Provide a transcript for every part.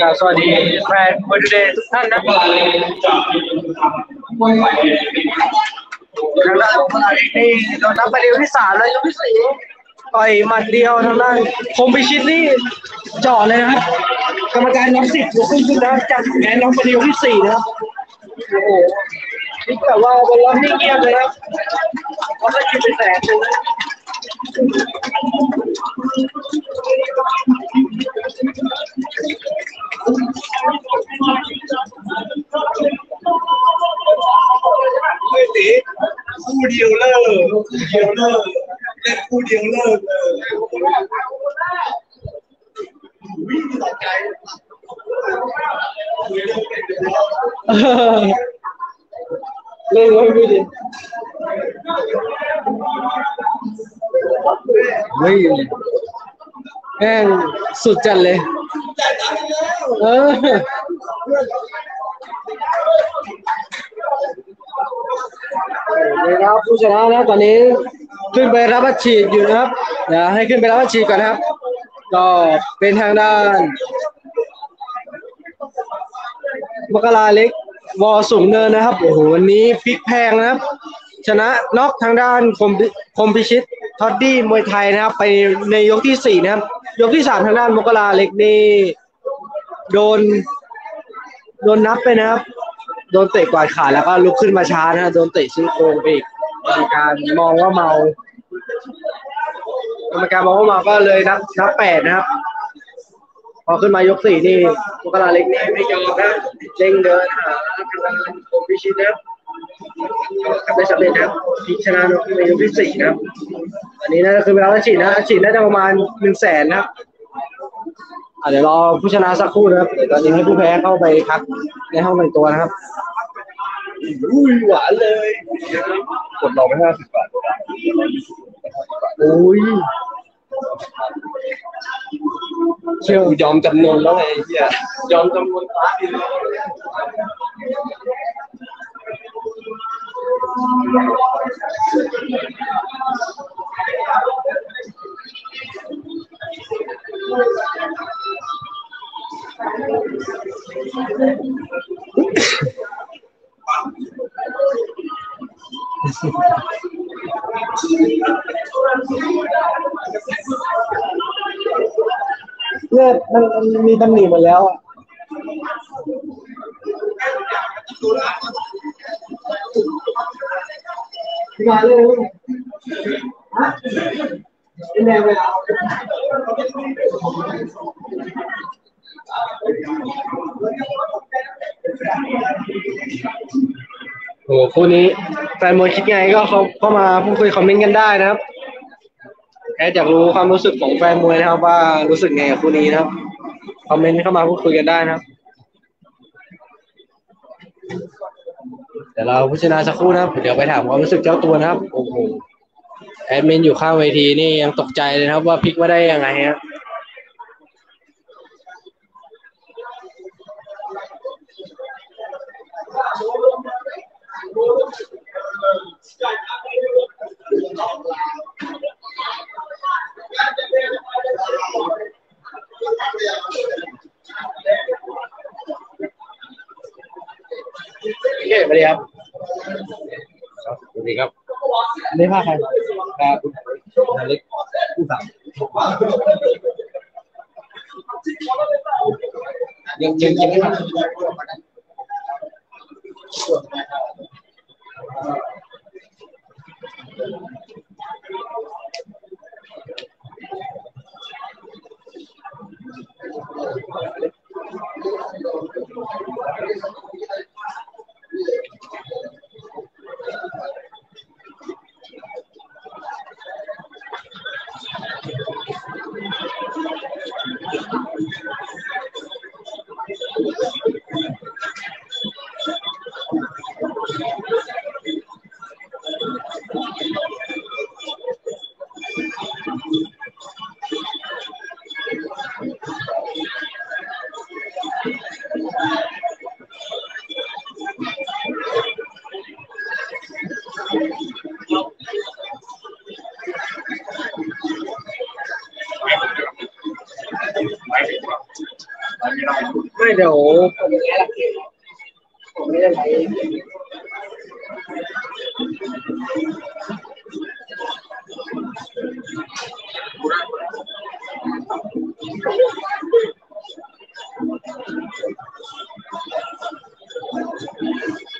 กราบสวัสดีแฟนมวยทูเดย์ทุกท่านนะทางด้านของเรานี่โดนนับไปเร็วที่สามแล้วยกที่สี่ต่อยหมัดเดียวทางด้านคมพิชิตนี่จ่อเลยนะครับกรรมการนับสิบยกขึ้นนะจากแพ้น้องไปเร็วที่สี่นะครับโอ้โหนี่แบบว่าบนรอบนี่เงียบเลยครับเพราะถ้าคิดเป็นแสนเลยนะ ไม่ตีคู่เดียวเลิกคู่เดียวเลิกเล่นคู่เดียวเลิกเลยเออเล่นไว้ไม่ดีเฮ้ยแม่งสุดจัดเลย เออนี่นะครับผู้ชนะนะตอนนี้ขึ้นไปรับบัตรฉีดอยู่นะครับเดี๋ยวให้ขึ้นไปรับบัตรฉีดก่อนนะครับก็เป็นทางด้านมกราเล็กวอสูงเนินนะครับโอ้โหวันนี้พลิกแพงนะครับ ชนะน็อกทางด้านคมคมพิชิตท็อดดี้มวยไทยนะครับ ไปในยกที่สี่นะครับ ยกที่สามทางด้านมกราเล็กนี่ โดน โดนนับไปนะครับ โดนเตะกวาดขาแล้วก็ลุกขึ้นมาช้านะโดนเตะซี่โครงไปอีกกรรมการมองว่าเมากรรมการมองว่าเมาก็เลยนับนับแปดนะครับ พอขึ้นมายกสี่นี่มกราเล็กนี่ไม่ยอมนะเร่งเดินหาทางด้านโคมพิชิตนะครับทำได้สำเร็จนะครับพิชนะนกในยกที่สี่นะครับอันนี้น่าจะคือเวลาฉีดนะฉีดน่าจะประมาณหนึ่งแสนนะครับอะ เดี๋ยวรอผู้ชนะสักครู่นะครับเดี๋ยวตอนนี้ให้ผู้แพ้เข้าไปพักในห้องแต่งตัวนะครับอุ้ยหวานเลยกดเราไปห้าสิบบาทอุ้ยเชื่อยอมจำนนแล้วไงไอ้เฮียยอมจำนนตาดิเลย เนี่ยมันมันมีตำหนิหมดแล้วอะมาเลยฮะเป็นแนวเวลา โอ้โหคู่นี้แฟนมวยคิดไงก็เขาเข้ามาพูดคุยคอมเมนต์กันได้นะครับแค่อยากรู้ความรู้สึกของแฟนมวยนะครับ ว่ารู้สึกไงกับคู่นี้นะครับคอมเมนต์เข้ามาพูดคุยกันได้นะครับเดี๋ยวเราผู้ชนะสักครู่นะครับ เดี๋ยวไปถามความรู้สึกเจ้าตัวนะครับโอ้โหแอดมินอยู่ข้างเวทีนี่ยังตกใจเลยครับว่าพลิกมาได้ยังไงฮะ เคสวัสดีครับสวัสดีครับอันนี้ภาคใครครับคุณเล็กผู้สามยังยังยังไม่ทำ ไม่เดี๋ยวผมผมไม่ได้ไลฟ์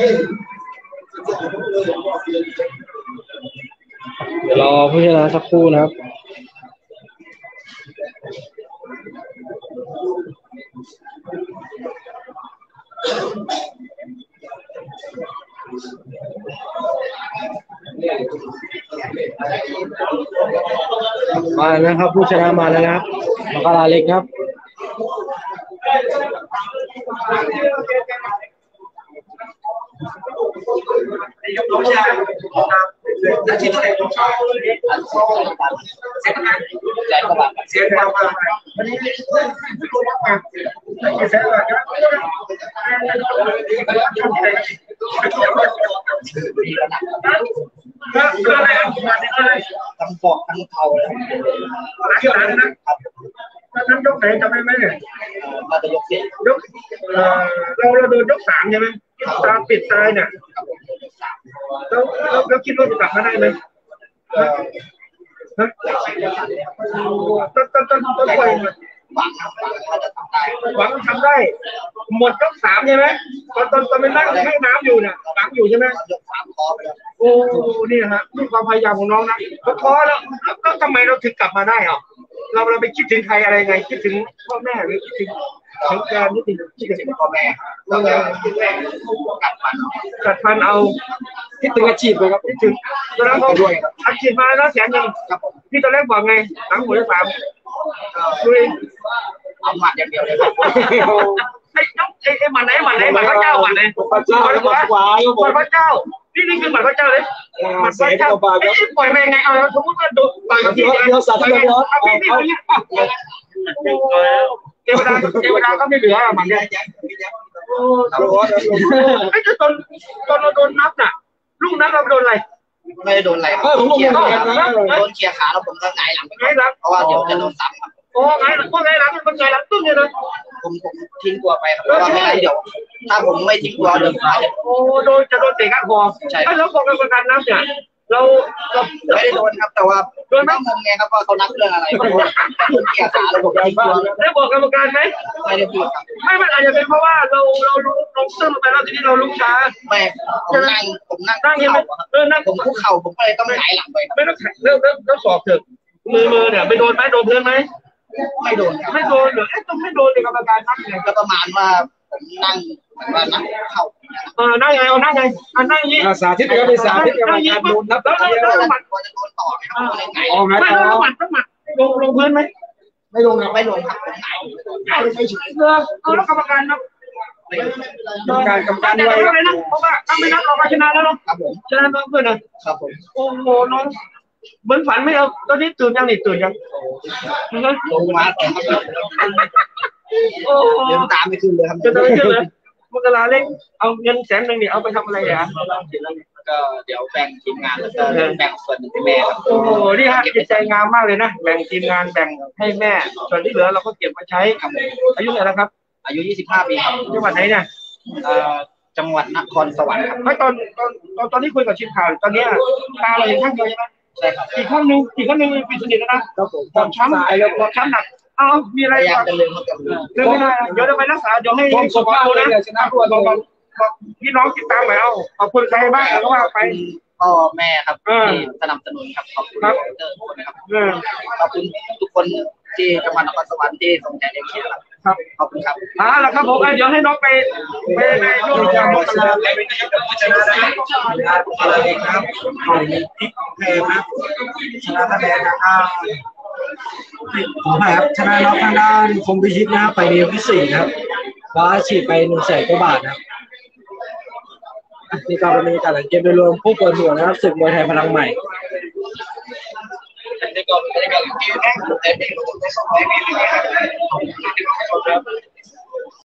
เดี๋ยวรอผู้ชนะสักครู่นะครับมาแล้วครับ ผู้ชนะมาแล้วนะครับมกราเล็กครับ ยกน้องชายแล้วที่ตัวเองชอบเสียงอะไรใจกระบะเสียงควา แล้วแล้วคิดว่าจะกลับมาได้ไหมต้นต้นต้นต้นต้นไป หวังครับหวังว่าจะทำได้หวังทำได้ หมดยกสามใช่ไหมตอนตอนตอนเป็นนั่งให้น้ำอยู่เนี่ยหวังอยู่ใช่ไหมยกสามคอไปแล้วโอ้นี่นะฮะนี่ความพยายามของน้องนะเขาท้อแล้วแล้วทำไมเราถึงกลับมาได้อะเราเราไปคิดถึงใครอะไรไง คิดถึงพ่อแม่หรือคิดถึงถึงการคิดถึงคิดคิดถึงถึงพ่อแม่แล้วก็คิดแม่กัดฟันกัดฟันเอาคิดถึงอาชีพเลยครับคิดถึงตอนนั้นเขาอัดฉีดมาแล้วแสนหนึ่งครับผมพี่ตอนแรกบอกไงหลังหมดแล้วสาม ดูดิเอาหมัดอย่างเดียวเลยครับไอ้ยกไอ้ไอ้หมันไหนหมันไหนหมันพระเจ้าหมันไหนมันพระเจ้าหมันหมัดขวาหมันพระเจ้า นี่นี่คือหมันพระเจ้าเลยหมันพระเจ้าไอ้ปล่อยไปยังไงเอาสมมติว่าโดนต่อยที่เดียวสัตว์เดียวเอาพี่พี่พี่เทวดาเทวดาก็ไม่เหลือมันเนี่ยเอาวะไอ้ตอนตอนเราโดนนับน่ะลูกนั้นเราโดนอะไร ไม่ได้โดนอะไรครับเออผมงงเหมือนกันนะโดนเคลียร์ขาแล้วผมก็หงายหลังไปไงล่ะเพราะว่าเดี๋ยวจะโดนซ้ำครับโอ้ไงพวกไงหลังมันไงหลังตึ้งเลยนะผมผมทิ้งตัวไปครับเพราะว่าไม่งั้นเดี๋ยวถ้าผมไม่ทิ้งตัวเดี๋ยวอาจจะโอ้โดนจะโดนเตะก้านคอใช่ไอ้แล้วบอกกรรมการนับเนี่ย เราเราไม่ได้โดนครับ แต่ว่าโดนไม่งงไงครับว่าเขานับเรื่องอะไรเพราะว่าเกี่ยวขาแล้วผมทิ้งตัวได้บอกกรรมการไหมไม่ได้พูดครับไม่มันอาจจะเป็นเพราะว่าเราเรารู้ลงตึ้งไปแล้วทีนี้เราลุกช้าไม่ผมนั่งผมนั่งนั่งยังไงเข่าครับเออนั่งผมคุกเข่าผมก็เลยต้องหงายหลังไปครับไม่ต้องเริ่มเริ่มเริ่มสอบเถอะมือมือเนี่ยไปโดนไหมโดนเพื่อนไหมไม่โดนครับไม่โดนเหรอเอ๊ะต้องไม่โดนเลยกรรมการนับไงก็ประมาณว่า ผมนั่งเหมือนว่านั่งเข่าเออนั่งไงเอานั่งไงอะนั่งอย่างนี้อ่าสาธิตก็ไปสาธิตกรรมการโดนนับแล้วเดียวแล้วแล้วหมัดกลัวจะ โดนต่อครับก็เลยหงายออกไหมไม่แล้วหมัดต้องหมัดลงลงพื้นไหมไม่ลงครับไม่โดนครับผมหงายใช่ใช่เออเอาแล้วกรรมการนับกรรมการกรรมการไม่ไว้ได้เลยนะเพราะว่าถ้าไม่นับเราก็ชนะแล้วเนาะครับผมชนะน้องเพื่อนนะครับผมโอ้โหน้องเหมือนฝันไม่เอาตอนนี้ตื่นยังนี่ตื่นยังนะลงมาแต่ครับโอ้โหเดินตามไม่ขึ้นเลยครับจะทำให้ขึ้นเลยมกราเล็กเอาเงินแสนหนึ่งเนี่ยเอาไปทำอะไรอะก็เดี๋ยวแบ่งทีมงานแล้วก็แบ่งส่วนหนึ่งให้แม่ครับ โอ้โหนี่ฮะจิตใจงามมากเลยนะแบ่งทีมงานแบ่งให้แม่ ส่วนที่เหลือเราก็เก็บมาใช้อายุเท่าไหร่แล้วครับ อายุ 25 ปีครับจังหวัดไหนเนี่ยเอ่อจังหวัดนครสวรรค์ครับไม่ตอนตอนตอนตอนที่คุยกับทีมข่าวตอนเนี้ยตาเราเห็นข้างเดียวใช่ไหมใช่ครับอีกข้างหนึงอีกข้างหนึงเป็นสนิทแล้วนะครับผมบอบช้ำสายแล้วบอบช้ำหนัก เอามีอะไรพยายามก่อนจะลืมเขาจะลืมเรื่องไม่ได้เดี๋ยวจะไปรักษาเดี๋ยวให้ผมสมภาพเลยเนี่ยชนะรวดบอกเลบอกยบอกพี่น้องติดตามหน่อยเอาขอบคุณใครบ้างแล้วก็ว่าไปพ่อแม่ครับเออที่สนับสนุนครับขอบคุณครับเตอร์ทุกคนครับเออขอบคุณทุกคนที่จังหวัดนครสวรรค์ที่ส่งใจเด็กเชียร์ครับครับขอบคุณครับเอ่าละครับผมเอ้ยเดี๋ยวให้น้องไปไปไปร่วมกันชนะอะไรครับของทิพย์เพลนะชนะคะแนนนะครับ ขอภัยครับชนะน็อกทางด้านคมพิชิตนะครับไปในยกที่สี่นะครับคว้าฉีดไปหนึ่งแสนกว่าบาทนะครับนี่ก็เป็นบรรยากาศหลังเกมโดยรวมผู้เปิดหัวนะครับศึกมวยไทยพลังใหม่ได้ก่อนได้ก่อนที่แม่ผมได้เป็นคนที่สองได้เป็นเลยครับ